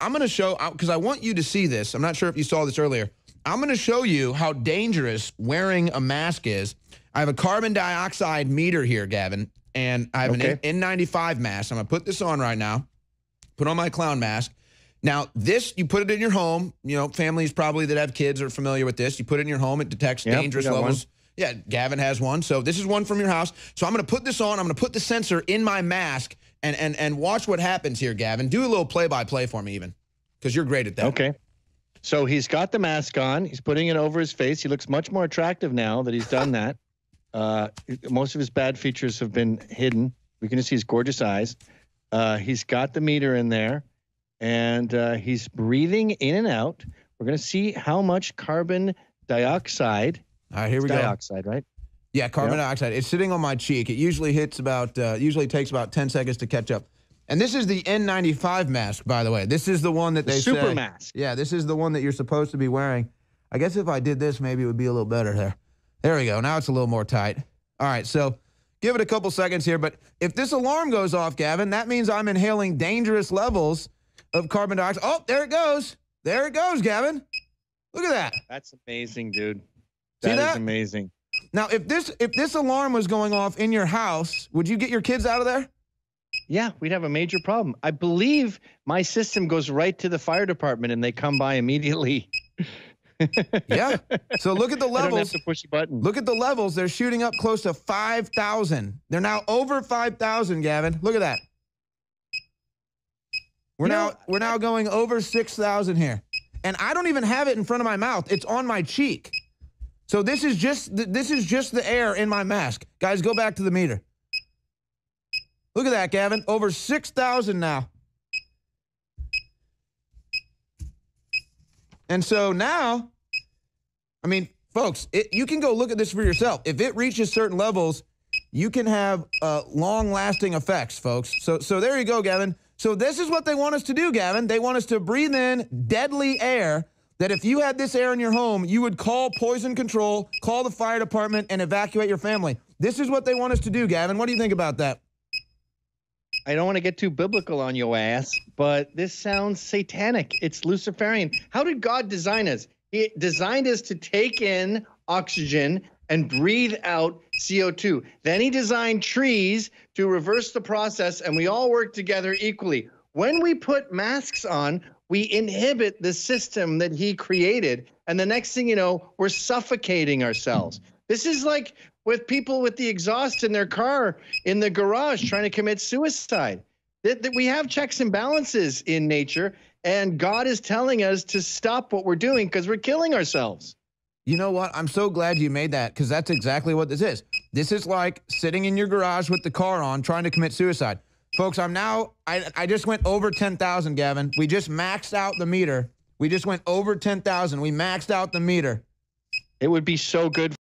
I'm going to show because I want you to see this. I'm not sure if you saw this earlier. I'm going to show you how dangerous wearing a mask is. I have a carbon dioxide meter here, Gavin, and I have Okay. an N- N95 mask. I'm going to put this on right now. Put on my clown mask. Now, this you put it in your home. You know, families probably that have kids are familiar with this. You put it in your home. It detects Yep, dangerous levels. Yeah, Gavin has one. So this is one from your house. So I'm going to put this on. I'm going to put the sensor in my mask and and and watch what happens here, Gavin. Do a little play-by-play for me, even, because you're great at that. Okay. So he's got the mask on. He's putting it over his face. He looks much more attractive now that he's done that. Uh, most of his bad features have been hidden. We can just see his gorgeous eyes. Uh, he's got the meter in there, and uh, he's breathing in and out. We're going to see how much carbon dioxide. All right, here we It's go. dioxide, right? Yeah, carbon Yep. dioxide. It's sitting on my cheek. It usually hits about, uh, usually takes about 10 seconds to catch up. And this is the N95 mask, by the way. This is the one that The they super say- mask. Yeah, this is the one that you're supposed to be wearing. I guess if I did this, maybe it would be a little better there. There we go. Now it's a little more tight. All right, so give it a couple seconds here. But if this alarm goes off, Gavin, that means I'm inhaling dangerous levels of carbon dioxide. Oh, there it goes. There it goes, Gavin. Look at that. That's amazing, dude. See that is amazing. Now, if this if this alarm was going off in your house, would you get your kids out of there? Yeah, we'd have a major problem. I believe my system goes right to the fire department and they come by immediately. Yeah. So look at the I don't have levels. to push a button. Look at the levels. They're shooting up close to 5,000. They're now over 5,000, Gavin. Look at that. We're You now know, we're now going over 6,000 here. And I don't even have it in front of my mouth. It's on my cheek. So this is just th- this is just the air in my mask. Guys, go back to the meter. Look at that, Gavin. Over 6,000 now. And so now, I mean, folks, it, you can go look at this for yourself. If it reaches certain levels, you can have uh, long-lasting effects, folks. So, so there you go, Gavin. So this is what they want us to do, Gavin. They want us to breathe in deadly air. That if you had this air in your home, you would call poison control, call the fire department, and evacuate your family. This is what they want us to do, Gavin. What do you think about that? I don't want to get too biblical on your ass, but this sounds satanic. It's Luciferian. How did God design us? He designed us to take in oxygen and breathe out CO2. Then he designed trees to reverse the process, and we all work together equally. When we put masks on, we inhibit the system that he created. And the next thing you know, we're suffocating ourselves. This is like with people with the exhaust in their car in the garage trying to commit suicide. That, that we have checks and balances in nature, and God is telling us to stop what we're doing because we're killing ourselves. You know what? I'm so glad you made that because that's exactly what this is. This is like sitting in your garage with the car on trying to commit suicide. Folks, I'm now, I, I just went over 10,000, Gavin. We just maxed out the meter. We just went over 10,000. We maxed out the meter. It would be so good